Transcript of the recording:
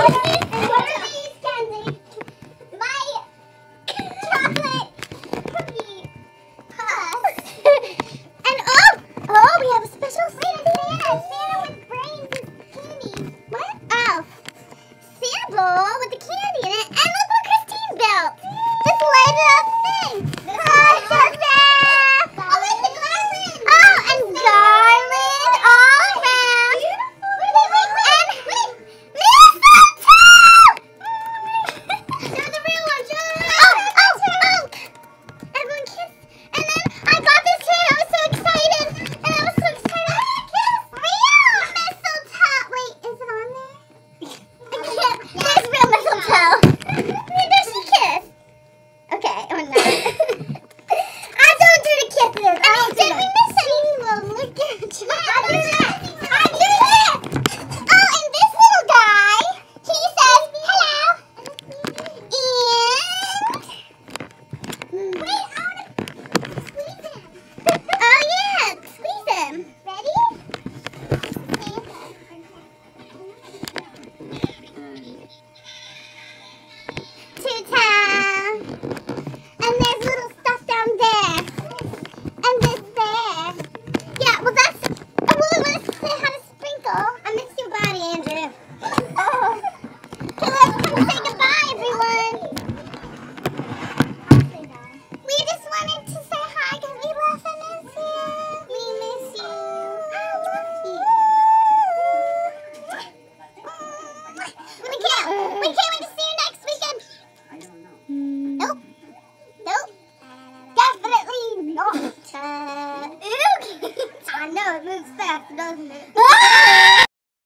What? My chocolate cookie and oh, oh, we have a special Santa. Santa with brains and candy. What? Oh, Santa with the candy in it. And look what Christine built. This lighted up thing. move fast, doesn't it?